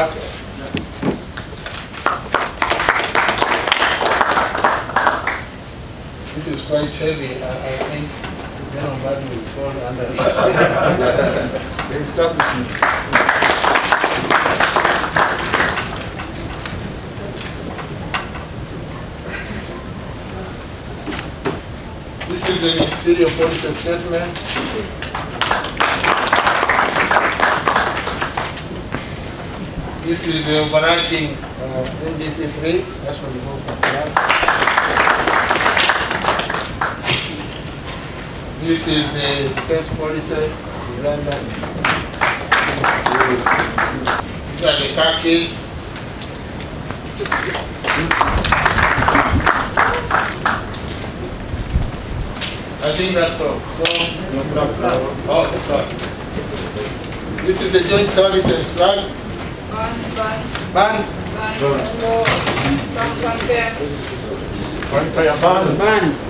This is quite heavy. I, I think General Mbadi will fall under the establishment. This is the ministerial policy statement. This is the overarching uh, NDP 3, National Development Plan. This is the defense policy, Uganda. These are the car. I think that's all. So, oh, the flag. This is the joint services flag. Ban, ban, Ban. ban, ban, ban, ban, ban.